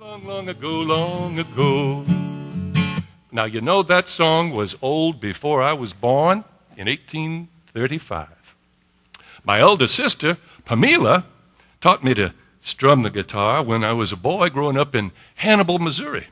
Long, long ago, long ago. Now, you know that song was old before I was born in 1835. My elder sister, Pamela, taught me to strum the guitar when I was a boy growing up in Hannibal, Missouri.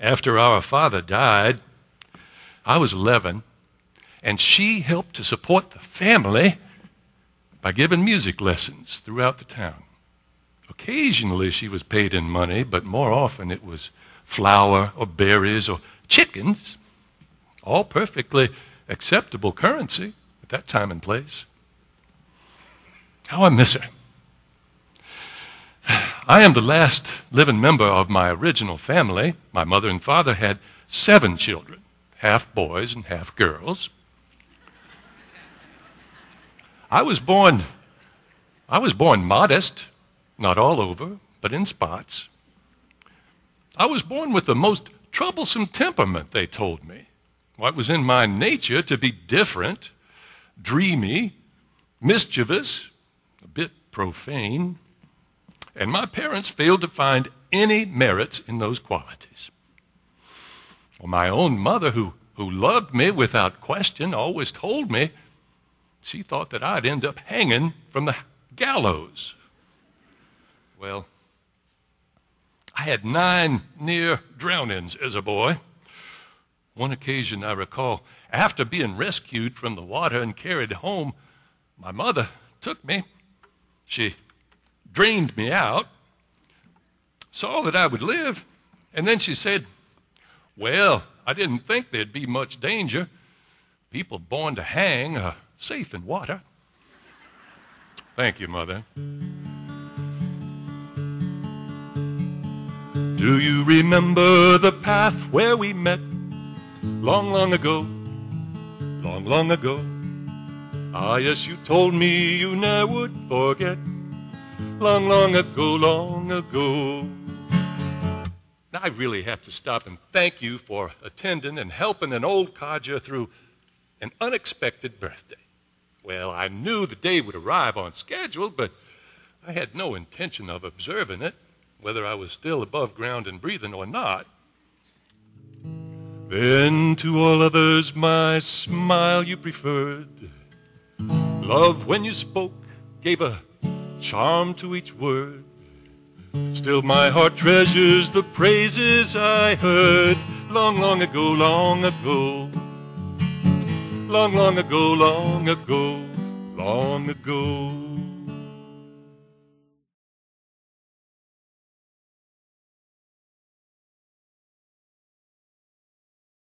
After our father died, I was 11, and she helped to support the family by giving music lessons throughout the town. Occasionally she was paid in money, but more often it was flour or berries or chickens, all perfectly acceptable currency at that time and place. How I miss her. I am the last living member of my original family. My mother and father had seven children, half boys and half girls. I was born I was born modest, not all over, but in spots. I was born with the most troublesome temperament, they told me. Well, it was in my nature to be different, dreamy, mischievous, a bit profane, and my parents failed to find any merits in those qualities. Well, my own mother, who, who loved me without question, always told me she thought that I'd end up hanging from the gallows. Well, I had nine near drownings as a boy. One occasion I recall, after being rescued from the water and carried home, my mother took me. She drained me out, saw that I would live, and then she said, Well, I didn't think there'd be much danger. People born to hang are safe in water. Thank you, Mother. Do you remember the path where we met long, long ago? Long, long ago. Ah, yes, you told me you ne'er would forget. Long, long ago, long ago. Now, I really have to stop and thank you for attending and helping an old codger through an unexpected birthday. Well, I knew the day would arrive on schedule, but I had no intention of observing it, whether I was still above ground and breathing or not. Then to all others my smile you preferred. Love when you spoke gave a charm to each word. Still my heart treasures the praises I heard long, long ago, long ago. Long, long ago, long ago, long ago.